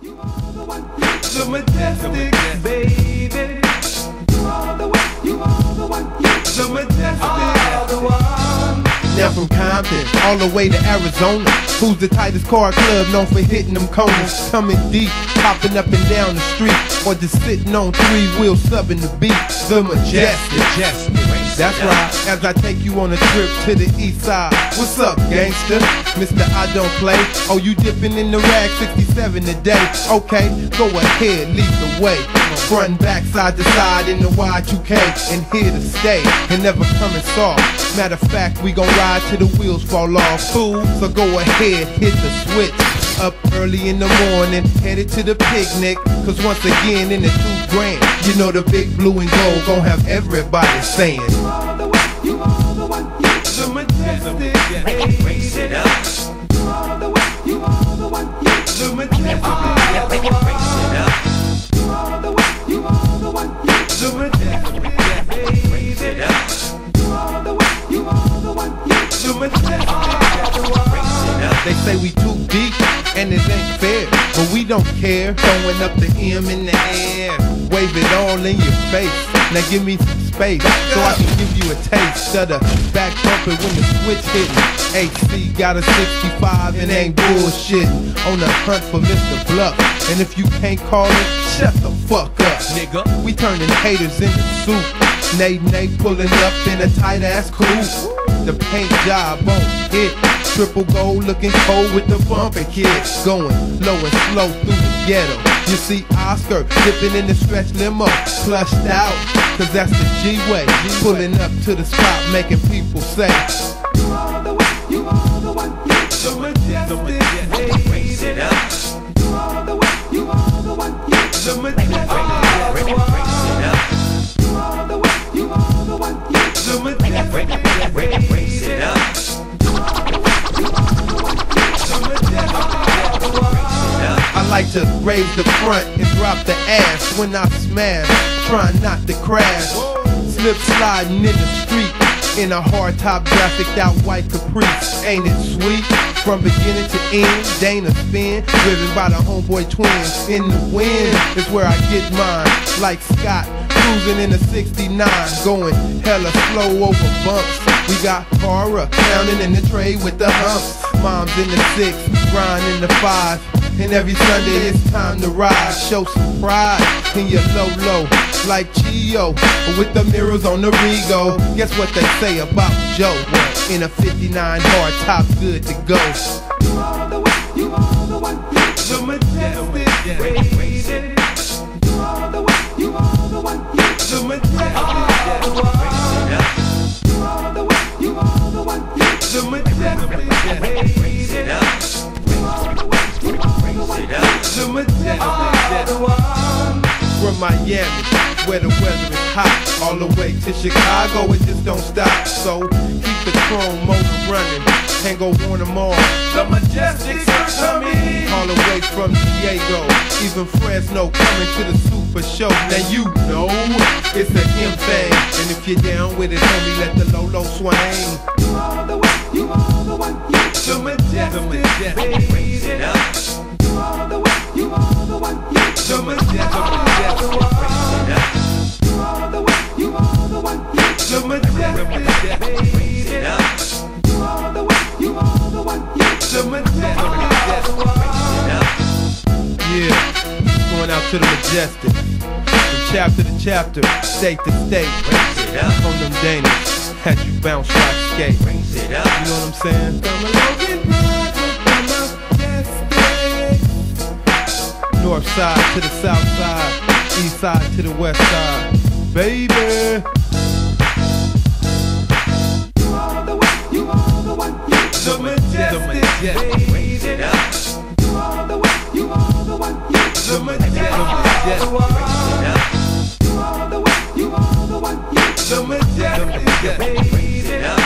You are the majestic, baby. You are the one, you are the one, the majestic. Are the one. Now from Compton, all the way to Arizona. Who's the tightest car club known for hitting them corners? Coming deep, popping up and down the street, or just sitting on three wheels, subbing the beat. The majestic. That's right, as I take you on a trip to the east side. What's up, gangster? Mr. I don't play. Oh, you dipping in the rag 67 today. Okay, go ahead, lead the way. Front and back, side to side in the Y2K. And here to stay, and never coming soft. Matter of fact, we gon' ride till the wheels fall off. Fool, so go ahead, hit the switch. Up early in the morning, headed to the picnic. Cause once again, in the two grand, you know the big blue and gold gon' have everybody saying. The majestic, baby. Raise it up, The majestic, raise it up, the majestic, raise it up, the majestic. raise it up. They say we too and it ain't fair, but we don't care. Throwing up the M in the air, wave it all in your face. Now give me some space so I can give you a taste of the back bumping when the switch hitting. AC got a 65 and ain't bullshit. On the hunt for Mr. Bluff, and if you can't call it, shut the fuck up, nigga. We turning haters into soup. Nate Nate pulling up in a tight ass coupe. The paint job on hit. Triple gold looking cold with the bumping kid. Going low and slow through the ghetto. You see Oscar dipping in the stretch limo. Plushed out, cause that's the G way. Pulling up to the spot, making people say. You are the one, you are the one, you the majestic. Raise it up, You are The majestic, like to raise the front and drop the ass when I smash. Trying not to crash. Slip sliding in the street in a hard top graphic out white caprice. Ain't it sweet? From beginning to end, Dana Finn, driven by the homeboy twins. In the wind is where I get mine. Like Scott, cruising in a 69, going hella slow over bumps. We got horror, pounding in the tray with the humps. Mom's in the six, grind in the five. And every Sunday it's time to ride. Show some pride in your low low, like Chio, with the mirrors on the Rego. Guess what they say about Joe? In a 59 hard top, good to go. Up, The majestic, From Miami, where the weather is hot, all the way to Chicago, it just don't stop. So keep the chrome motor running can't go warn them all. the majestic are coming. All the way from Diego, even friends Fresno coming to the Super Show. Now you know it's a him thing, and if you're down with it, homie, let the low swing. The majestic, baby. raise it up, The majestic, the majestic, raise it up, The You are The one, you are the one. The majestic. You are the one, you are the one. The majestic. Yeah, going out to the majestic, from chapter to chapter, state to state. raise it up, On them Danas, had you bounce like skate. raise it up, You know what I'm saying? Side to the south side, east side to the west side. Baby, You are The one, you are the one, you the majestic, the majestic. baby. it up, The one, you the majestic, the majestic, You are the one, you are the one, you the majestic. baby. raise it up,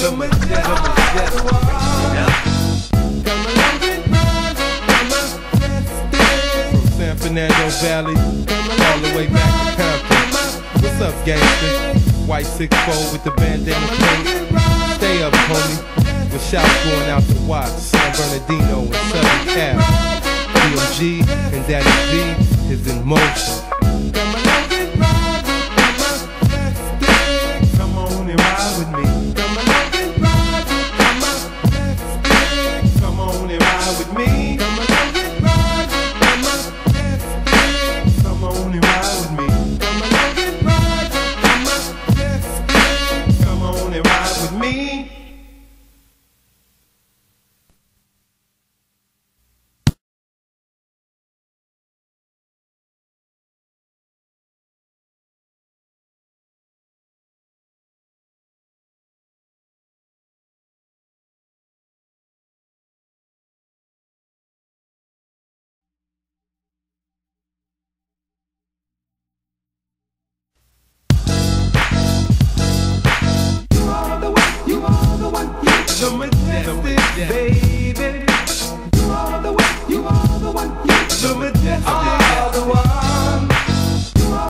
The majestic, Fernando Valley, all the way back to Compton. What's up, gangster? White 6 with the bandana plate. Stay up, homie. With shout going out to Watts, San Bernardino, and Southern Cal. DMG and Daddy V is in motion. Come on and ride with me. Majestic baby.